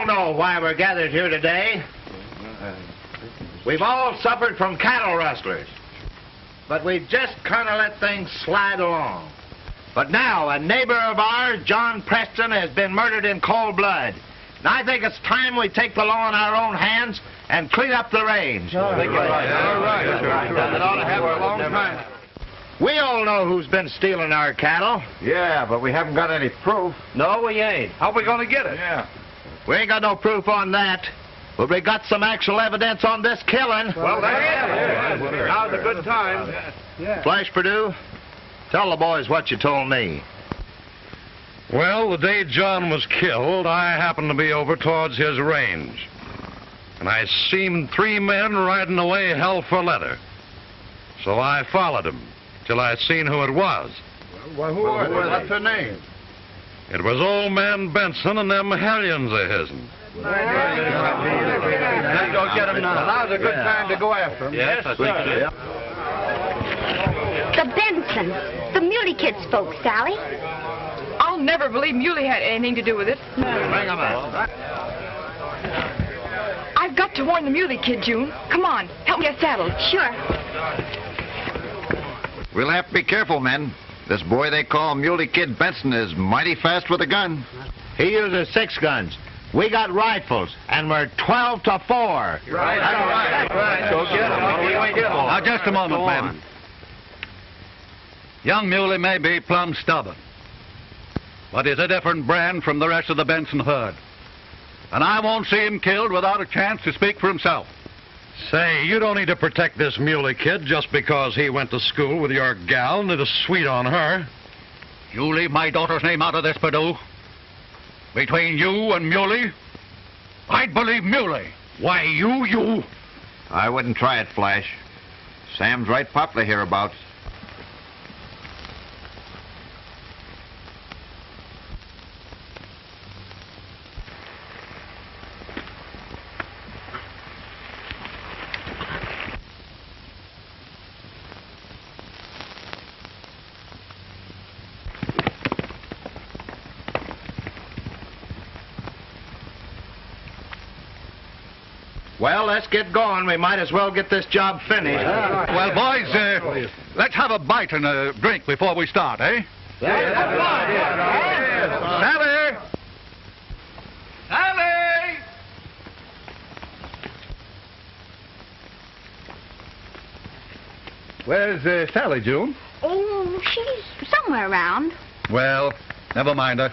Men, you all know why we're gathered here today. We've all suffered from cattle rustlers. But we've just kind of let things slide along. But now, a neighbor of ours, John Preston, has been murdered in cold blood. And I think it's time we take the law in our own hands and clean up the range. All right. All right. That ought to happen a long time. We all know who's been stealing our cattle. Yeah, but we haven't got any proof. No, we ain't. How are we gonna get it? Yeah. We ain't got no proof on that. But we got some actual evidence on this killing. Well, that's it. Now's a good time. Flash Purdue, tell the boys what you told me. Well, the day John was killed, I happened to be over towards his range. And I seen three men riding away hell for leather. So I followed 'em till I seen who it was. Well, who are they? What's their name? It was old man Benson and them hellions of his'n. Let's go get them now. Now's a good time to go after them. Yes, sir. The Bensons. The Muley Kids folks, Sally. I'll never believe Muley had anything to do with it. Bring 'em out. I've got to warn the Muley kid, June. Come on, help me get saddled. Sure. We'll have to be careful, men. This boy they call Muley Kid Benson is mighty fast with a gun. He uses six guns. We got rifles, and we're 12 to 4. Right, right, right. Go get them. What do we going to get them? Now, just a moment, men. Young Muley may be plumb stubborn, but he's a different brand from the rest of the Benson herd. And I won't see him killed without a chance to speak for himself. Say, you don't need to protect this muley kid just because he went to school with your gal and did a sweet on her. You leave my daughter's name out of this, Perdue. Between you and Muley, I'd believe Muley. Why, you, you... I wouldn't try it, Flash. Sam's right popular hereabouts. Well, let's get going. We might as well get this job finished. Well, boys, uh, let's have a bite and a drink before we start, eh? Sally! Sally! Where's uh, Sally, June? Oh, she's somewhere around. Well, never mind her.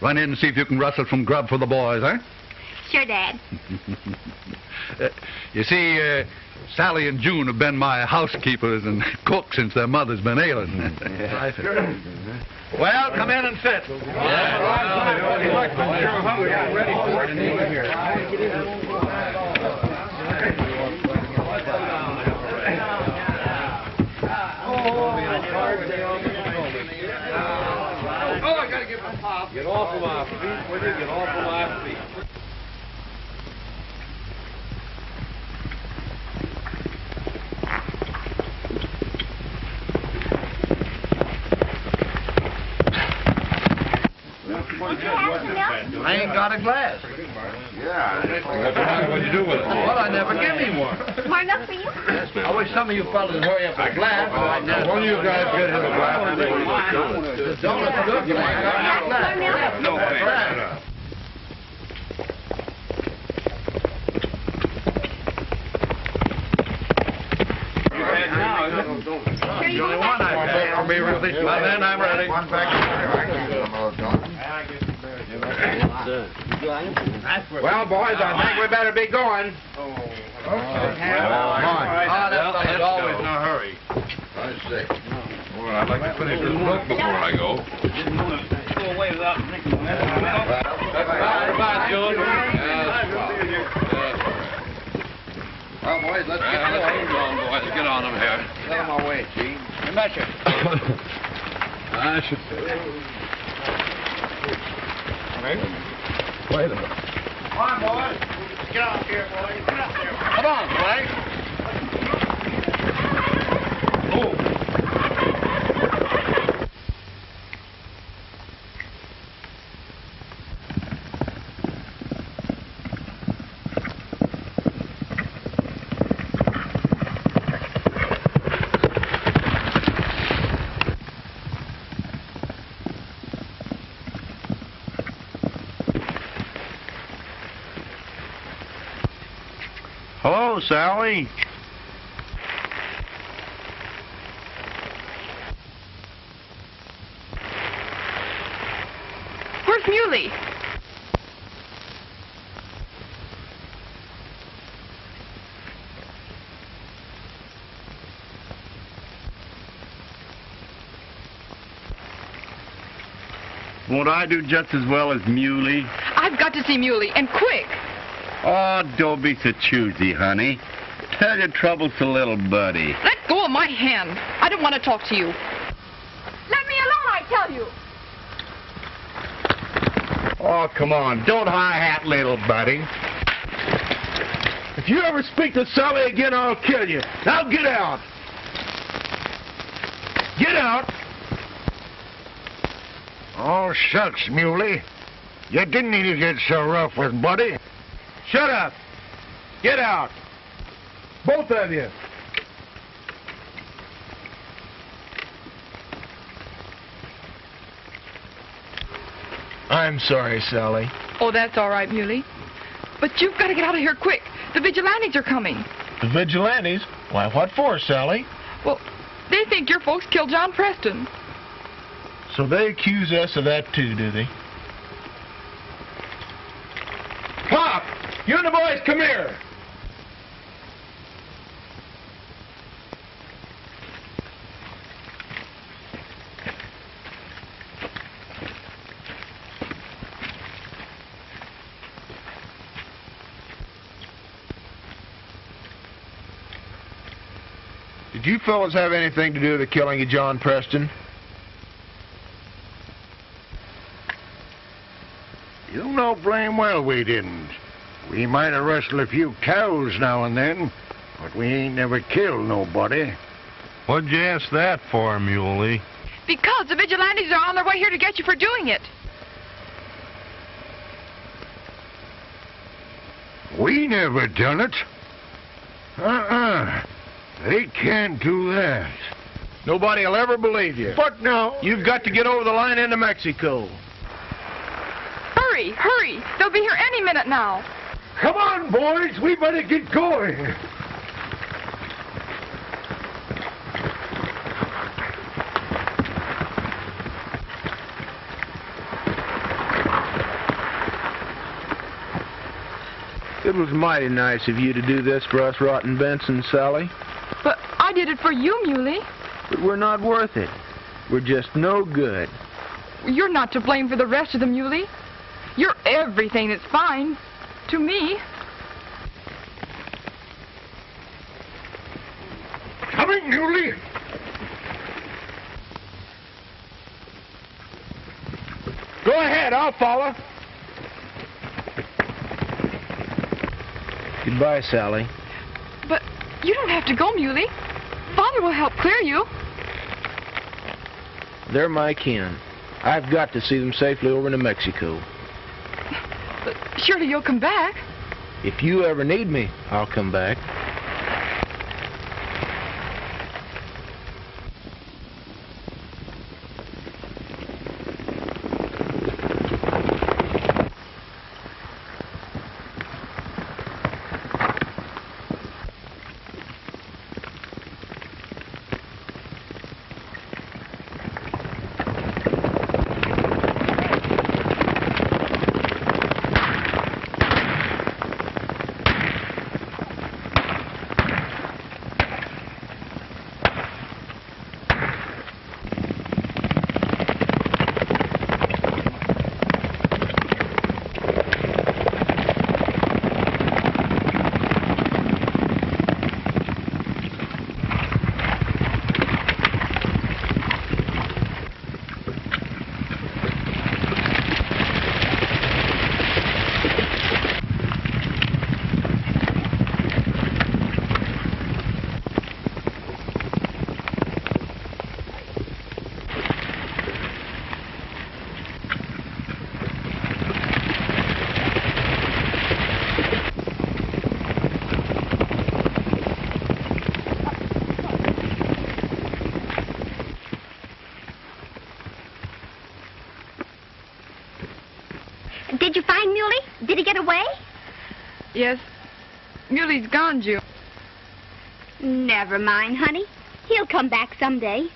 Run in and see if you can rustle some grub for the boys, eh? Sure, Dad. Uh, you see, uh, Sally and June have been my housekeepers and cooks since their mother's been ailing. Well, come in and sit. Oh, I gotta give him pop. Get off of my feet, will you? Get off of my feet. I ain't got a glass. Yeah. What'd you do with it? Well, I never give him one. More enough for you? I wish some of you fellas would hurry up with a glass. One of you guys get him a glass. The donut's good. You ain't got no glass. No, glass. Sure you Only want one I got. I'll be released. Well, then I'm ready. One back Well, boys, I think we better be going. Come on. Oh, that fellow's always in a hurry. Well, I'd like to finish this book before I go. Bye, June. Well, boys, let's Well, get let's get on, boys. Get on them here. Get on my way, Gene. I should Come on, boys. Get off here, boys. Get up here. Come on, Blake. go, Sally. Where's Muley? Won't I do just as well as Muley? I've got to see Muley, and quick. Oh, don't be so choosy, honey. Tell your troubles to little buddy. Let go of my hand. I don't want to talk to you. Let me alone, I tell you. Oh, come on. Don't high-hat little buddy. If you ever speak to Sally again, I'll kill you. Now get out. Get out. Oh, shucks, Muley. You didn't need to get so rough with Buddy. Shut up. Get out. Both of you. I'm sorry, Sally. Oh, that's all right, Muley. But you've got to get out of here quick. The vigilantes are coming. The vigilantes? Why, what for, Sally? Well, they think your folks killed John Preston. So they accuse us of that too, do they? Pop! You and the boys, come here. Did fellas have anything to do with the killing of John Preston? You know blame well we didn't. We might have rustled a few cows now and then, but we ain't never killed nobody. What'd you ask that for, Muley? Because the vigilantes are on their way here to get you for doing it. We never done it. Uh-uh. They can't do that. Nobody will ever believe you. But now... You've got to get over the line into Mexico. Hurry, hurry. They'll be here any minute now. Come on, boys. We better get going. It was mighty nice of you to do this for us, Rotten Benson, Sally. But I did it for you, Muley. But we're not worth it. We're just no good. You're not to blame for the rest of them, Muley. You're everything that's fine. To me. Coming, Muley. Go ahead, I'll follow. Goodbye, Sally. But you don't have to go, Muley. Father will help clear you. They're my kin. I've got to see them safely over to Mexico. But surely you'll come back. If you ever need me, I'll come back. Did you find Muley? Did he get away? Yes. Muley's gone, June. Never mind, honey. He'll come back someday.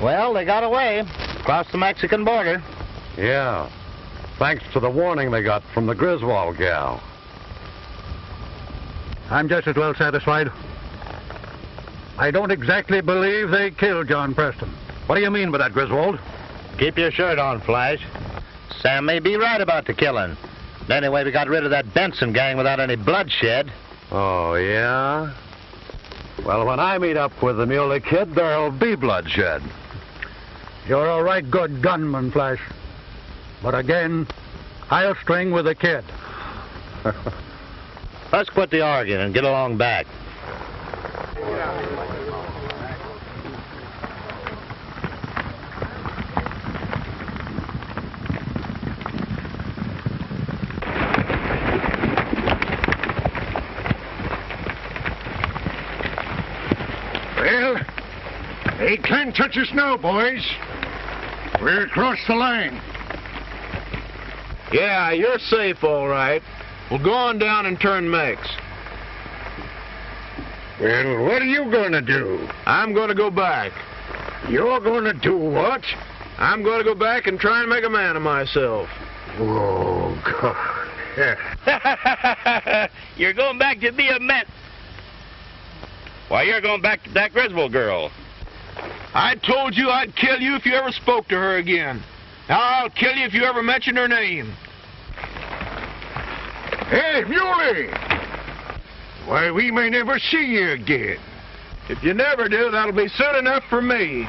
Well, they got away. Across the Mexican border. Yeah. Thanks to the warning they got from the Griswold gal. I'm just as well satisfied. I don't exactly believe they killed John Preston. What do you mean by that, Griswold? Keep your shirt on, Flash. Sam may be right about the killing. Anyway, we got rid of that Benson gang without any bloodshed. Oh, yeah? Well, when I meet up with the Muley Kid, there'll be bloodshed. You're a right good gunman, Flash. But again, I'll string with the kid. Let's quit the arguing and get along back. Well, they can't touch us now, boys. We're across the line. Yeah, you're safe, all right. Well, go on down and turn Mex. Well, what are you going to do? I'm going to go back. You're going to do what? I'm going to go back and try and make a man of myself. Oh, God. you're going back to be a man. Why, you're going back to that Griswold girl. I told you I'd kill you if you ever spoke to her again. I'll kill you if you ever mention her name. Hey, Muley! Why, we may never see you again. If you never do, that'll be soon enough for me.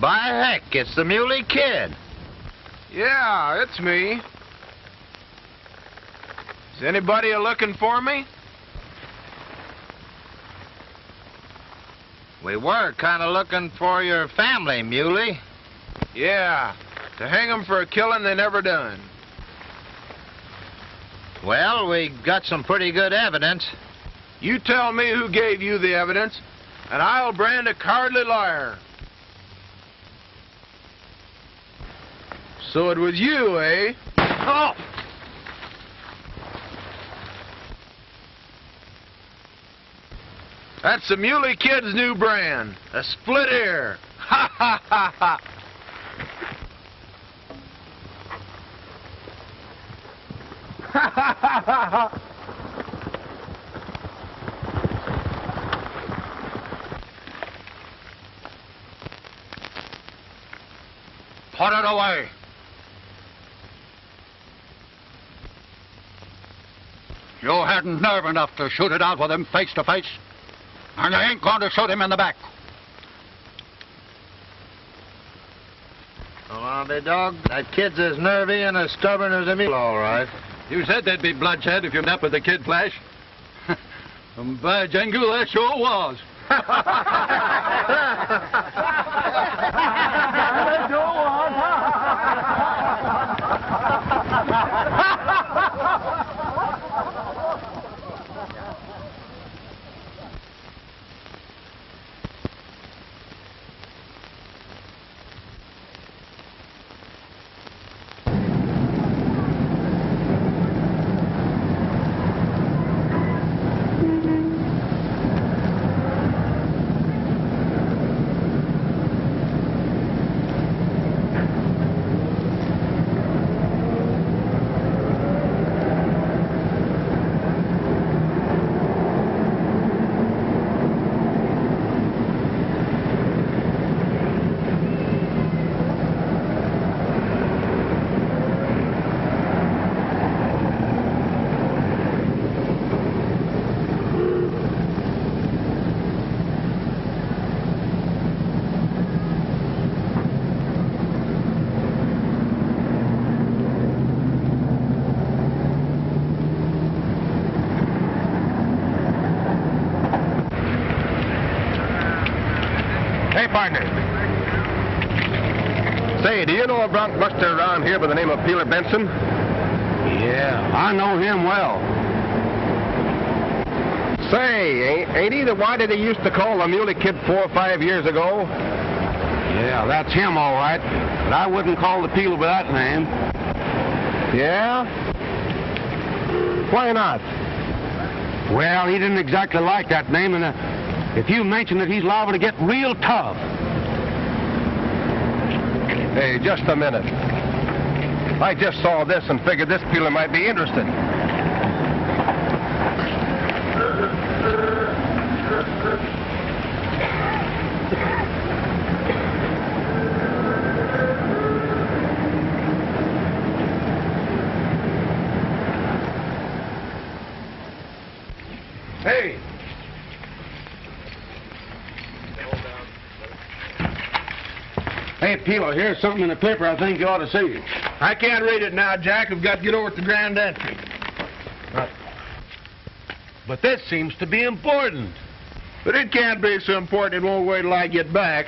By heck, it's the Muley Kid. Yeah, it's me. Is anybody a looking for me? We were kind of looking for your family, Muley. Yeah, to hang 'em for a killing they never done. Well, we got some pretty good evidence. You tell me who gave you the evidence, and I'll brand a cowardly liar. So it was you, eh? Oh! That's the Muley Kid's new brand, a split ear. Ha ha ha ha. Ha ha ha ha ha. Put it away. You hadn't nerve enough to shoot it out with him face to face. And you ain't going to shoot him in the back. Well, I'll be dogged. That kid's as nervy and as stubborn as a mule, all right. You said there'd be bloodshed if you met with the kid, Flash. By jingle, that sure was. Say, do you know a bronc buster around here by the name of Peeler Benson? Yeah, I know him well. Say, ain't, ain't he the whitey they used to call the Muley Kid four or five years ago? Yeah, that's him, all right. But I wouldn't call the peeler by that name. Yeah? Why not? Well, he didn't exactly like that name, and uh, if you mention it, he's liable to get real tough. Hey, just a minute. I just saw this and figured this peeler might be interested. Peeler, here's something in the paper I think you ought to see. I can't read it now, Jack. I've got to get over to the grand entry. But this seems to be important. But it can't be so important it won't wait till I get back.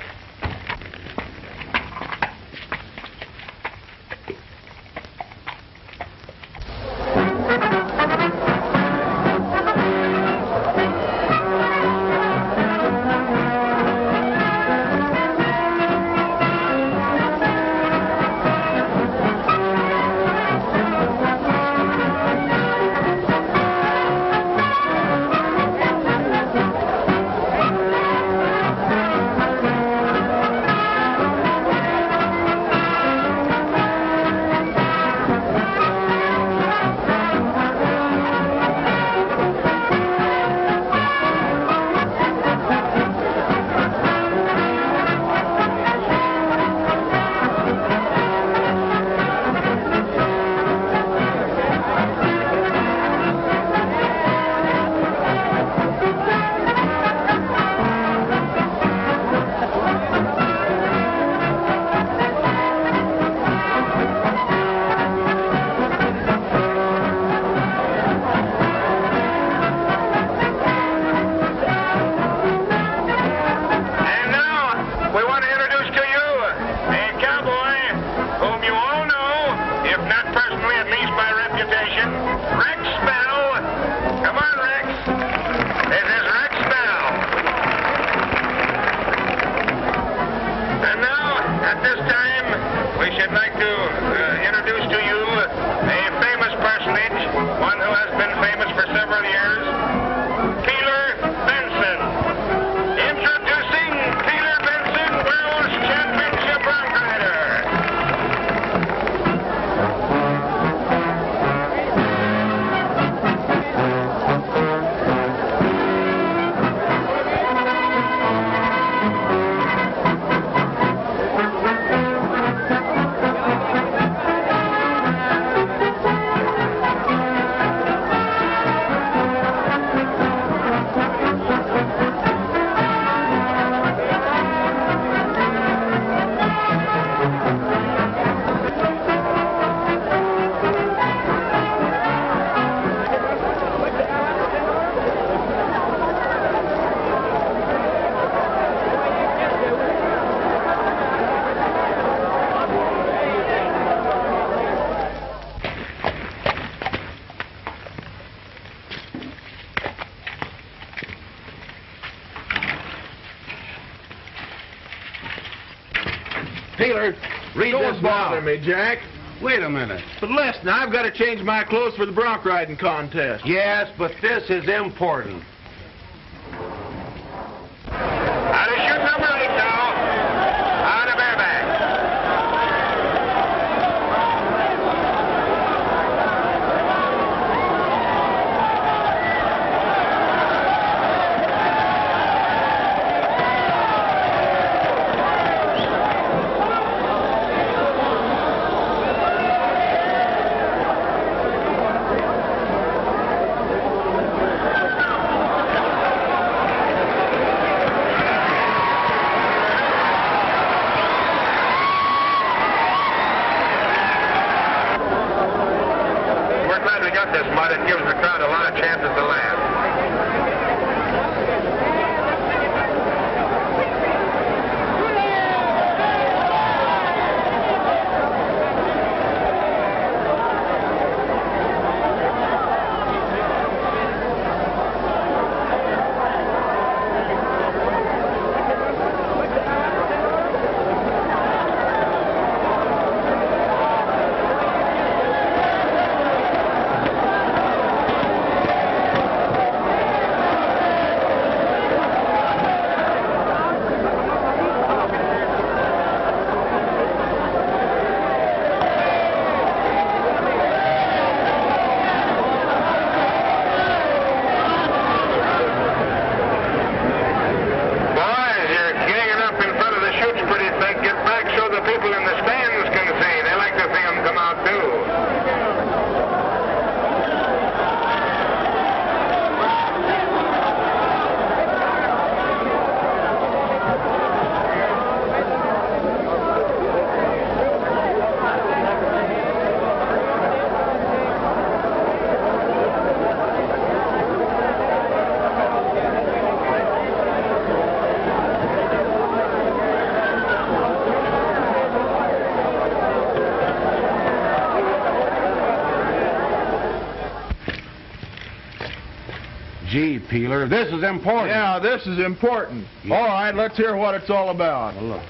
Now. me, Jack. Wait a minute. But listen, I've got to change my clothes for the bronc riding contest. Yes, but this is important. peeler. This is important. Yeah, this is important. Yeah. All right, let's hear what it's all about. Well, look,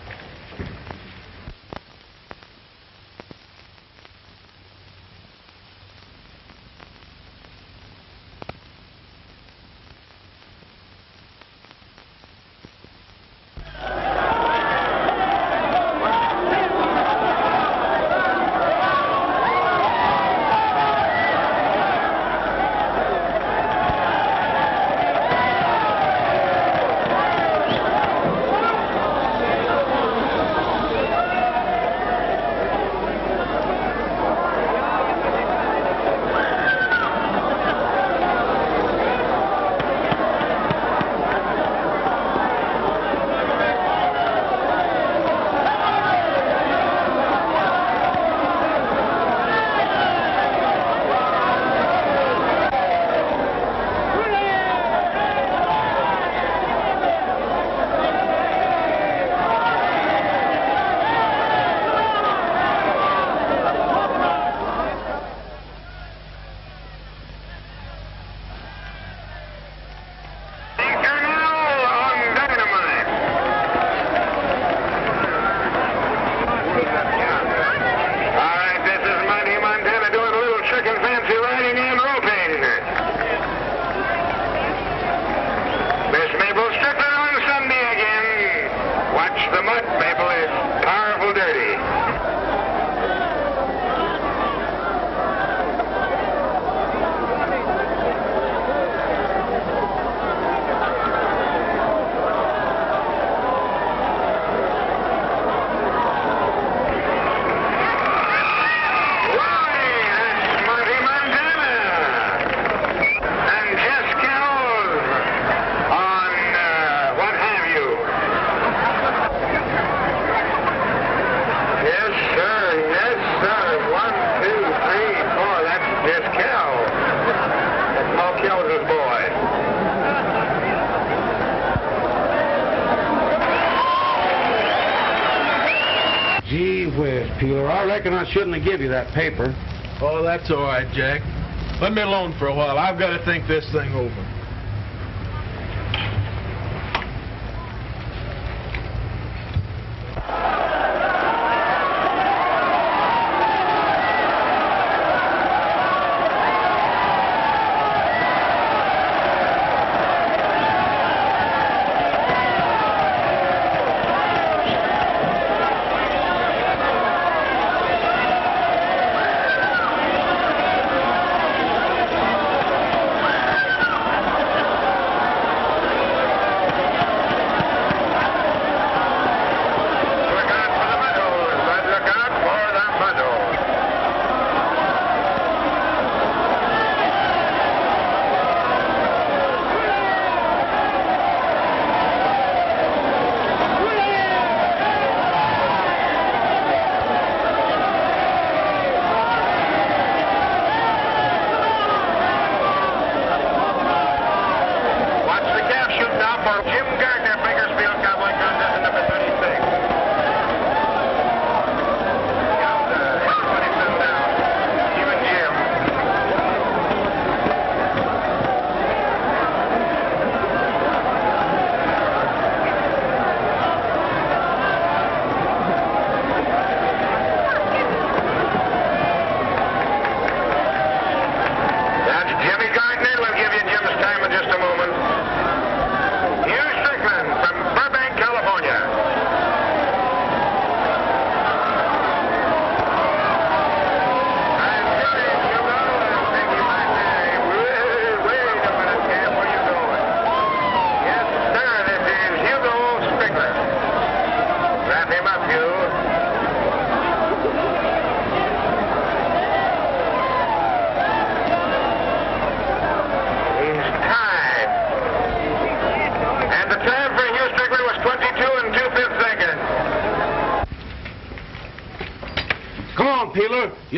shouldn't have give you that paper. Oh, that's all right, Jack. Let me alone for a while. I've got to think this thing over.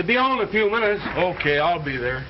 You'll be home in a few minutes. Okay, I'll be there.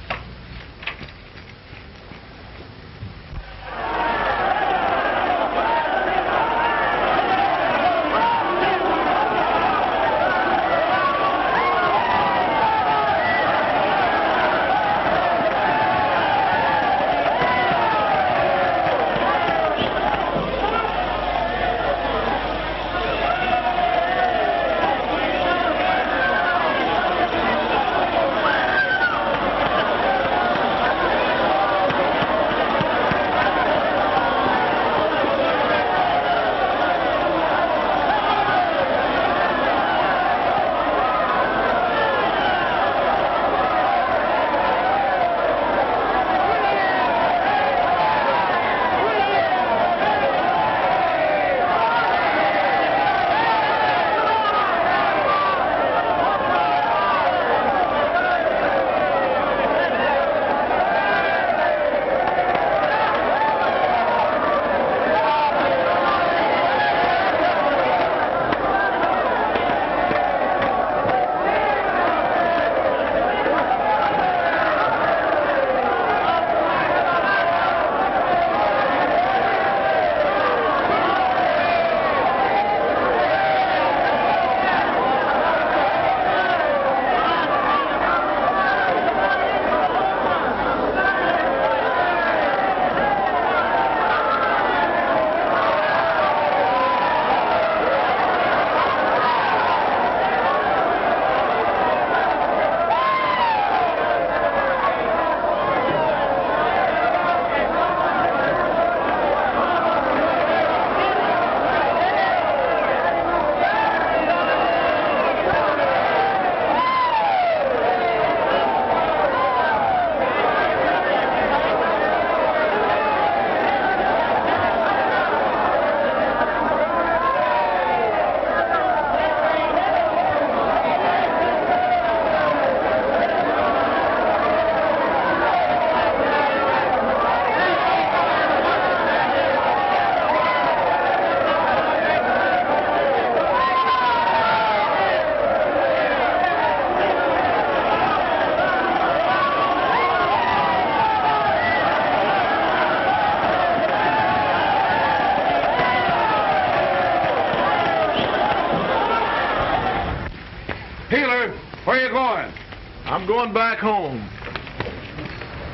Going back home.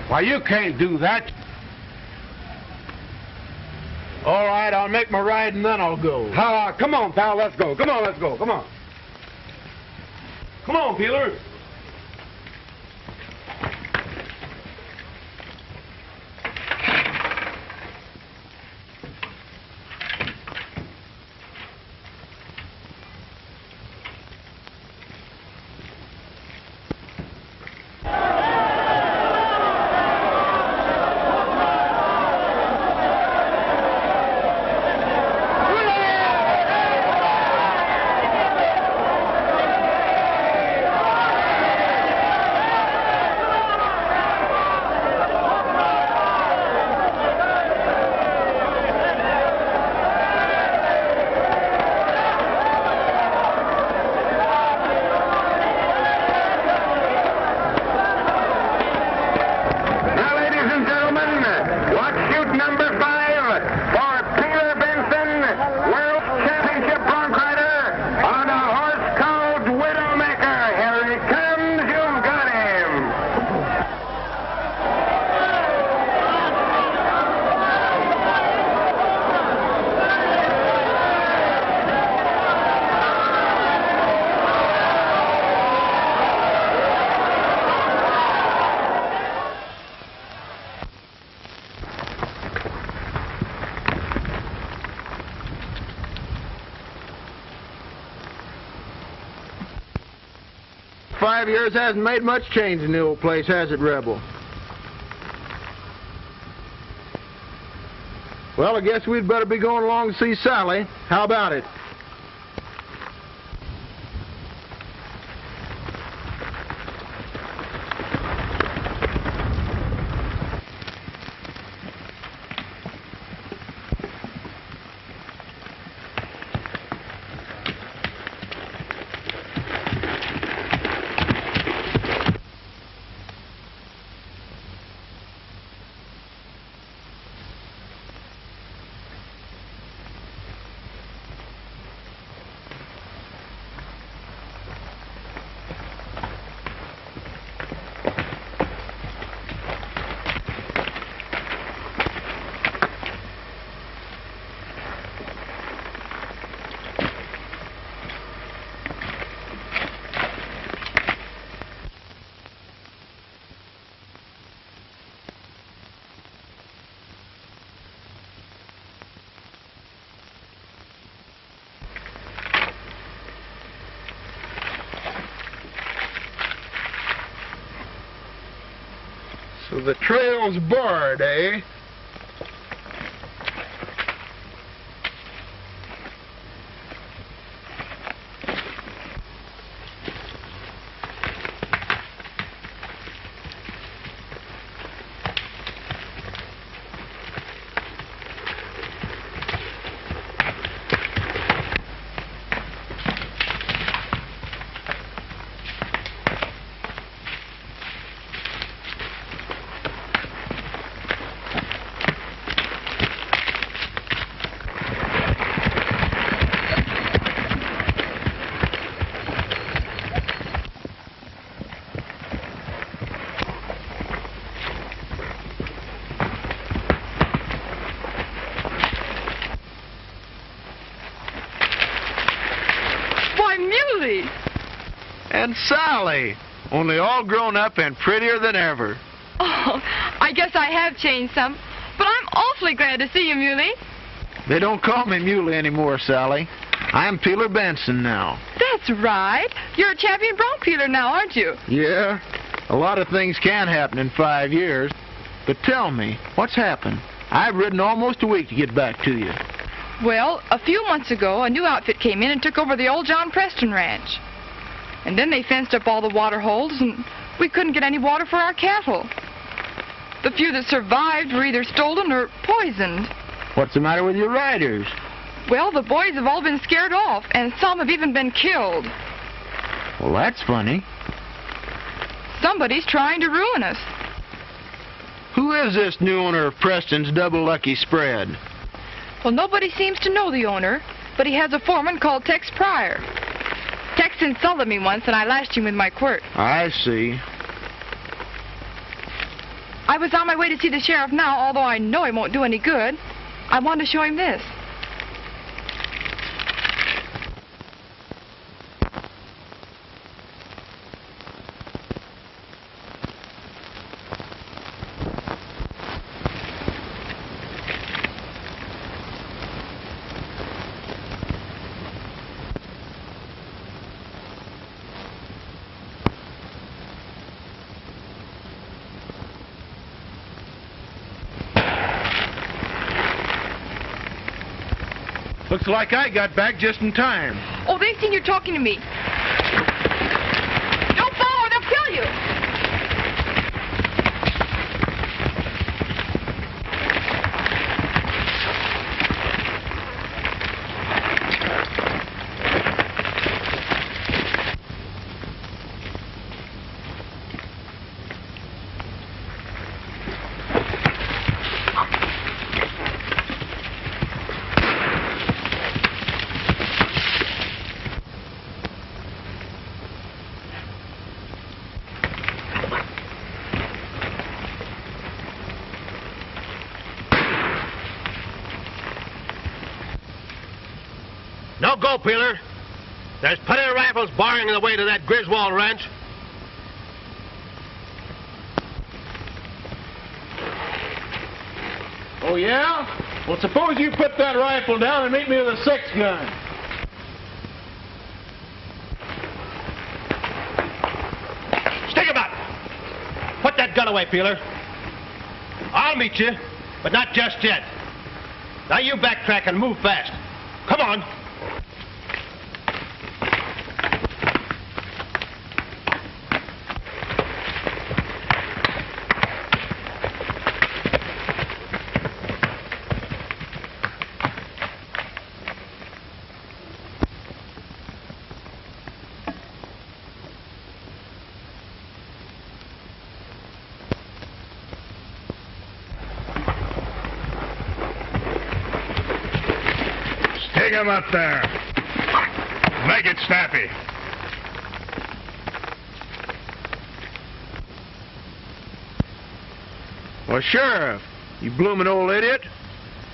Why, you can't do that. All right, I'll make my ride and then I'll go. Ah, come on, pal, let's go. Come on, let's go. Come on. Come on, Peeler. Now, ladies and gentlemen, watch shoot number five for Peter Benson, World Championship bronc rider on a horse called Widowmaker. Here he comes. You've got him. Five years hasn't made much change in the old place, has it, Rebel? Well, I guess we'd better be going along to see Sally. How about it? The trail's barred, eh? Why, Muley! And Sally, only all grown up and prettier than ever. Oh, I guess I have changed some, but I'm awfully glad to see you, Muley. They don't call me Muley anymore, Sally. I'm Peeler Benson now. That's right. You're a champion bronc peeler now, aren't you? Yeah, a lot of things can happen in five years. But tell me, what's happened? I've ridden almost a week to get back to you. Well, a few months ago, a new outfit came in and took over the old John Preston ranch. And then they fenced up all the water holes, and we couldn't get any water for our cattle. The few that survived were either stolen or poisoned. What's the matter with your riders? Well, the boys have all been scared off, and some have even been killed. Well, that's funny. Somebody's trying to ruin us. Who is this new owner of Preston's Double Lucky Spread? Well, nobody seems to know the owner, but he has a foreman called Tex Pryor. Tex insulted me once, and I lashed him with my quirt. I see. I was on my way to see the sheriff now, although I know he won't do any good. I want to show him this. Like I got back just in time. Oh, they've seen you talking to me. Don't follow, they'll kill you. No go, Peeler. There's plenty of rifles barring the way to that Griswold ranch. Oh, yeah? Well, suppose you put that rifle down and meet me with a six gun. Stick about. Put that gun away, Peeler. I'll meet you, but not just yet. Now you backtrack and move fast. Come on. Stick him up there. Make it snappy. Well, Sheriff, you bloomin' old idiot.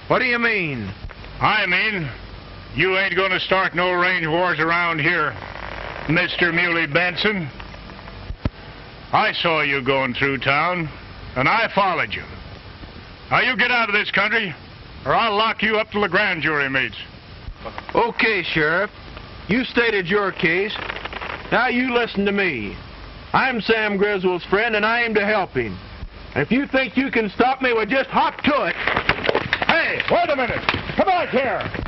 What do you mean? I mean, you ain't gonna start no range wars around here, Mr. Muley Benson. I saw you going through town, and I followed you. Now you get out of this country, or I'll lock you up till the grand jury meets. Okay, Sheriff. You stated your case. Now you listen to me. I'm Sam Griswold's friend, and I aim to help him. If you think you can stop me, well, just hop to it. Hey, wait a minute. Come back here.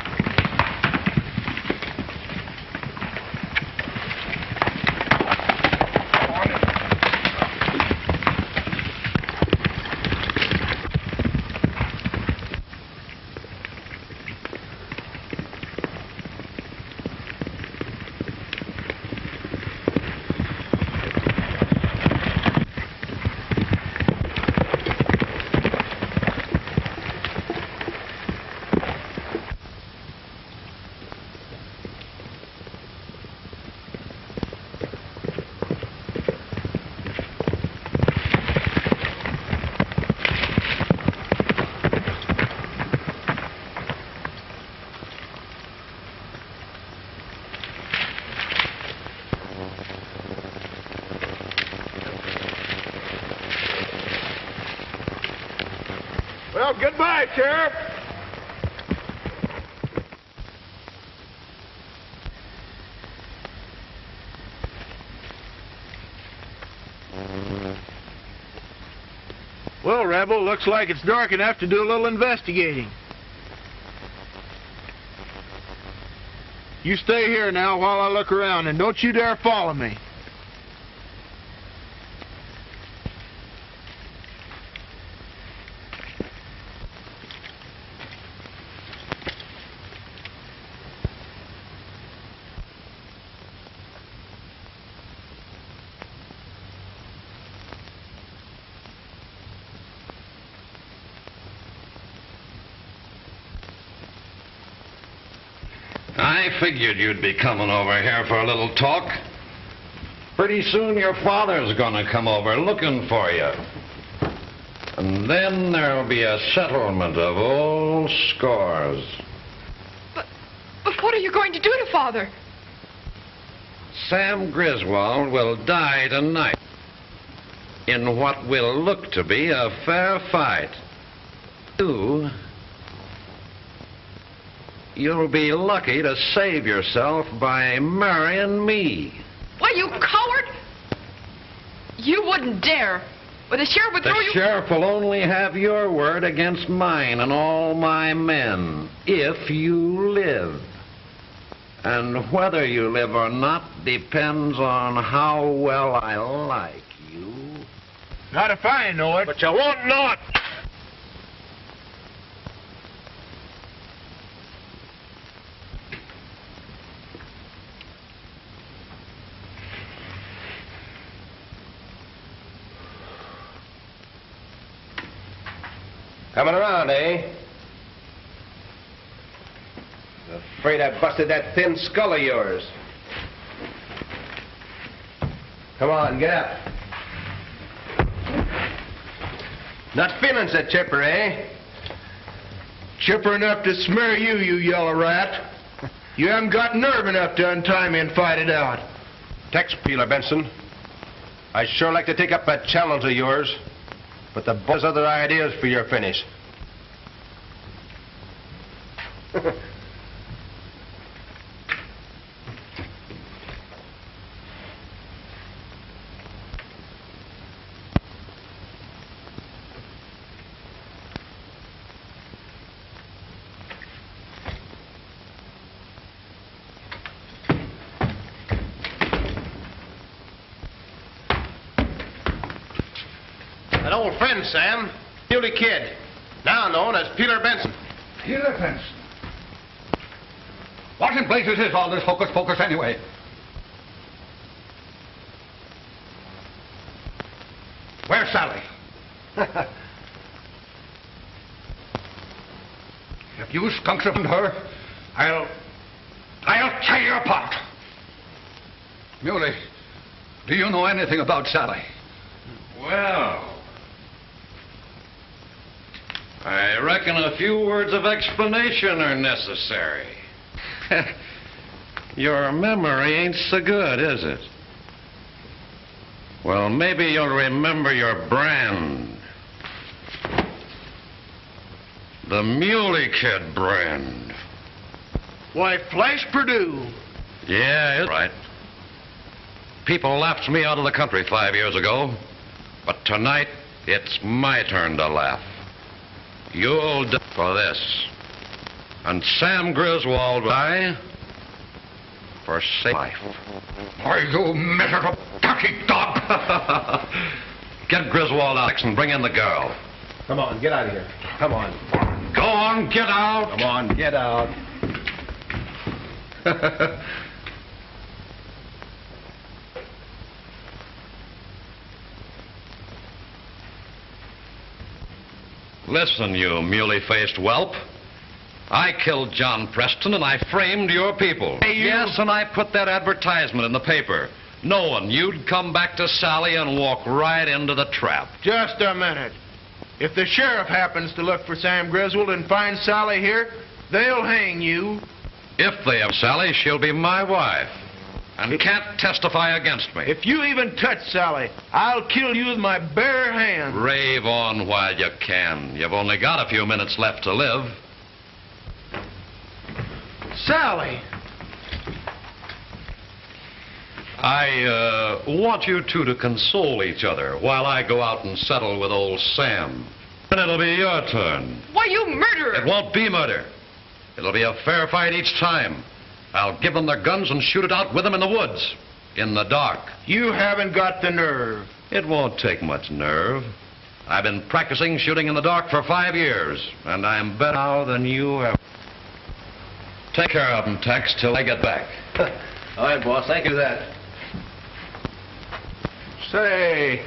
Well, Sheriff. Well, Rebel, looks like it's dark enough to do a little investigating. You stay here now while I look around, and don't you dare follow me. I figured you'd be coming over here for a little talk. Pretty soon your father's gonna come over looking for you. And then there'll be a settlement of old scores. But what are you going to do to Father? Sam Griswold will die tonight in what will look to be a fair fight. You, you'll be lucky to save yourself by marrying me. Why, you coward! You wouldn't dare. Or the sheriff would The throw you... The sheriff will only have your word against mine and all my men if you live. And whether you live or not depends on how well I like you. Not if I know it. But you won't know it. Coming around, eh? Afraid I busted that thin skull of yours. Come on, get up. Not feeling so chipper, eh? Chipper enough to smear you, you yellow rat. You haven't got nerve enough to untie me and fight it out. Tex Peeler, Benson. I'd sure like to take up that challenge of yours, but the boss has other ideas for your finish. An old friend, Muley Kid. Now known as Peeler Benson. Peeler Benson? What in blazes is all this hocus pocus anyway? Where's Sally? if you skunks have her, I'll. I'll tear you apart. Muley, do you know anything about Sally? Well, I reckon a few words of explanation are necessary. Your memory ain't so good, is it? Well, maybe you'll remember your brand. The Muley Kid brand. Why, Flash Purdue. Yeah, it's right. People laughed me out of the country five years ago, but tonight it's my turn to laugh. You'll die for this. And Sam Griswold will die for safe life. Are you miserable dirty dog? Get Griswold, Alex, and bring in the girl. Come on, get out of here. Come on. Go on, get out. Come on, get out. Listen, you muley-faced whelp. I killed John Preston and I framed your people. Yes, and I put that advertisement in the paper, knowing you'd come back to Sally and walk right into the trap. Just a minute. If the sheriff happens to look for Sam Griswold and finds Sally here, they'll hang you. If they have Sally, she'll be my wife and can't testify against me. If you even touch Sally, I'll kill you with my bare hands. Rave on while you can. You've only got a few minutes left to live. Sally! I uh, want you two to console each other while I go out and settle with old Sam. Then it'll be your turn. Why, you murderer! It won't be murder. It'll be a fair fight each time. I'll give them their guns and shoot it out with them in the woods, in the dark. You haven't got the nerve. It won't take much nerve. I've been practicing shooting in the dark for five years, and I'm better now than you ever. Take care of them, Tex, till I get back. All right, boss. Thank you for that. Say,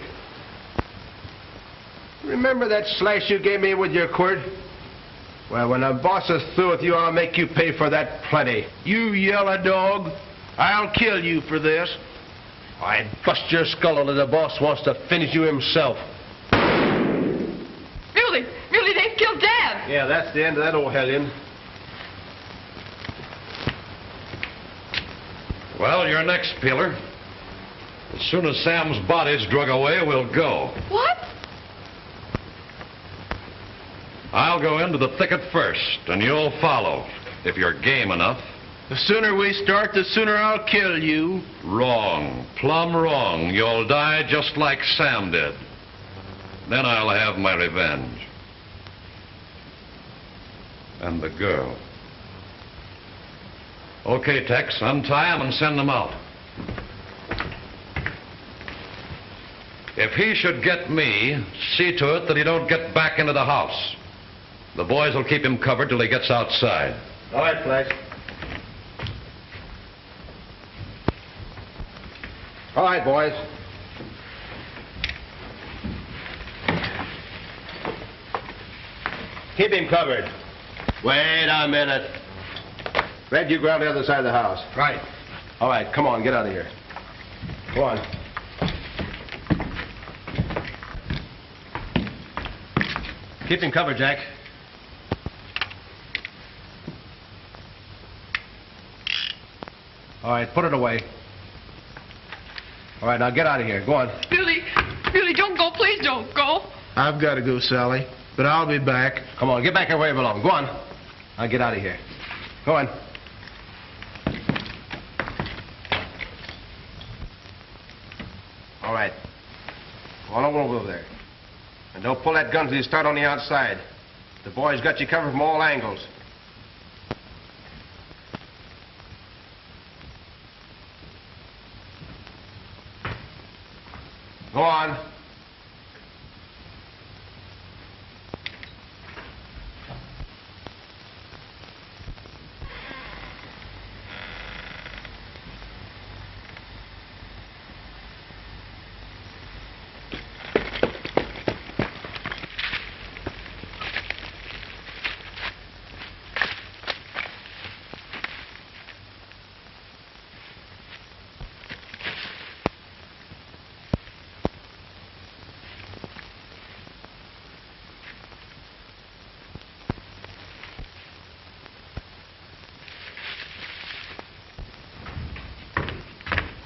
remember that slice you gave me with your quirt? Well, when the boss is through with you, I'll make you pay for that plenty. You yellow dog. I'll kill you for this. I'd bust your skull until the boss wants to finish you himself. Muley, Muley, they've killed Dad. Yeah, that's the end of that old hellion. Well, you're next, Peeler. As soon as Sam's body's drug away, we'll go. What? I'll go into the thicket first, and you'll follow, if you're game enough. The sooner we start, the sooner I'll kill you. Wrong. Plumb wrong. You'll die just like Sam did. Then I'll have my revenge. And the girl. Okay, Tex, untie him and send them out. If he should get me, see to it that he don't get back into the house. The boys will keep him covered till he gets outside. All right, Flash. All right, boys. Keep him covered. Wait a minute. Red, you go around the other side of the house. Right. All right, come on, get out of here. Go on. Keep him covered, Jack. All right, put it away. All right, now get out of here. Go on. Billy, Billy, don't go. Please don't go. I've got to go, Sally, but I'll be back. Come on, get back where you belong. Go on. Now get out of here. Go on. All right. Go on over there. And don't pull that gun till you start on the outside. The boys got you covered from all angles. Go on.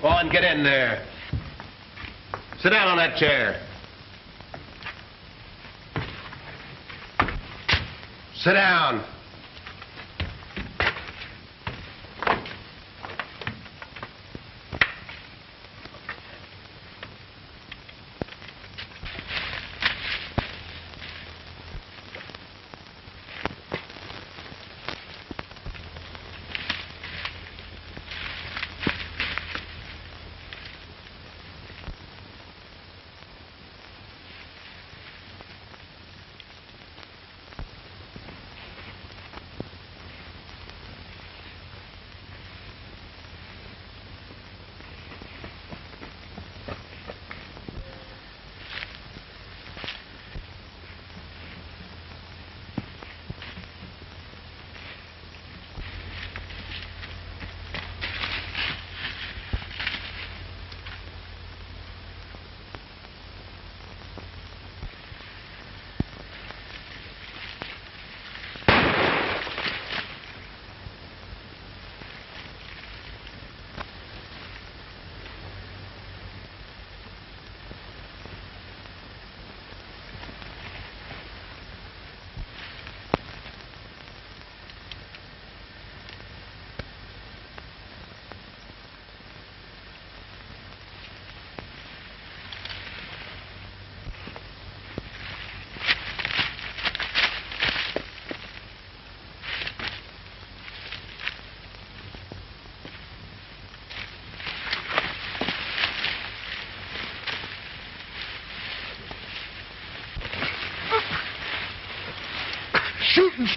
Go on, get in there. Sit down on that chair. Sit down.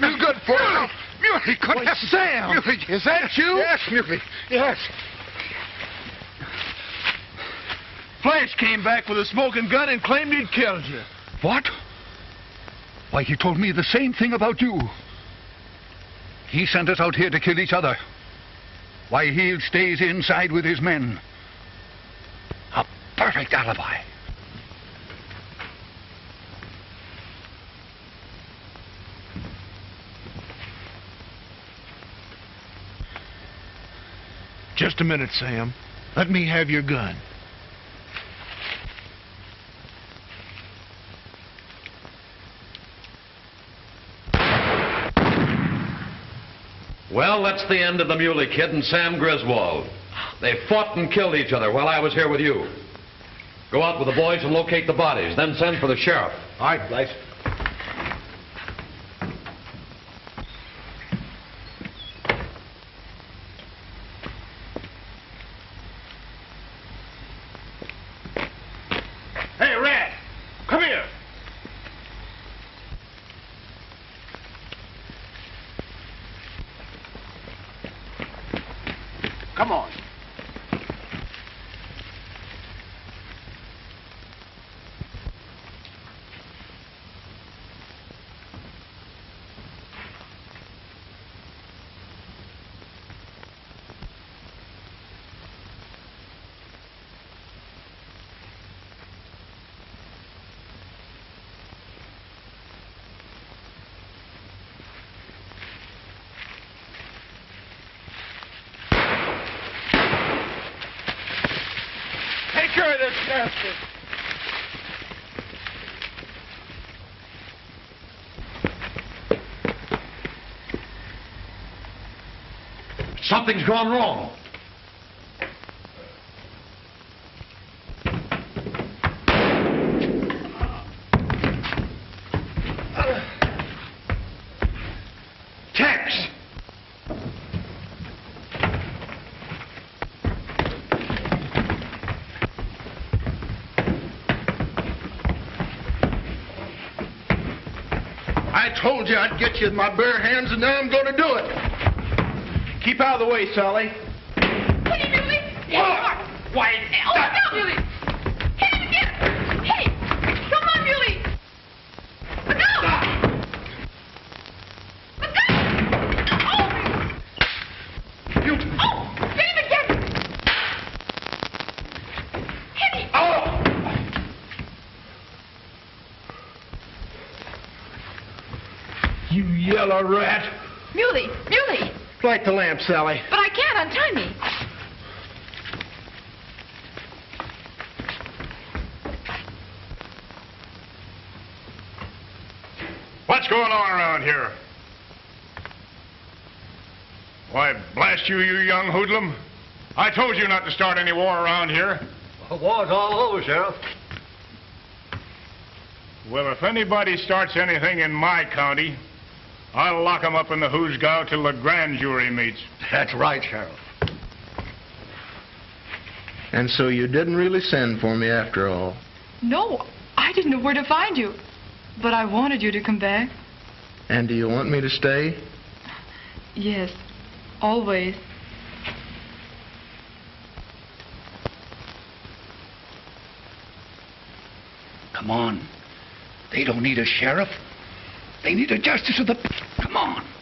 No good for you. Muley, could Why, have... Sam, Muley, is that you? Yes, Muley, yes. Flash came back with a smoking gun and claimed he'd killed you. What? Why, he told me the same thing about you. He sent us out here to kill each other. Why, he stays inside with his men. Just a minute, Sam. Let me have your gun. Well, that's the end of the Muley Kid and Sam Griswold. They fought and killed each other while I was here with you. Go out with the boys and locate the bodies, then send for the sheriff. All right, Blaze. Hey, Red, come here. Come on. Take care of this bastard. Something's gone wrong. I told you I'd get you with my bare hands, and now I'm going to do it. Keep out of the way, Sally. Hey, Muley! Why? Why? Oh, no, Muley! Hit him again! Hey! Come on, Muley! Look out! Look out! Oh! You... Oh! Hit him again! Hit him! Oh! You yellow rat. Muley! Muley! Light the lamp, Sally. But I can't untie me. What's going on around here? Why, blast you, you young hoodlum. I told you not to start any war around here. The war's all over, Sheriff. Well, if anybody starts anything in my county, I'll lock him up in the hoosgow till the grand jury meets. That's right, Sheriff. And so you didn't really send for me after all. No, I didn't know where to find you. But I wanted you to come back. And do you want me to stay? Yes, always. Come on. They don't need a sheriff. They need a justice of the... Come on.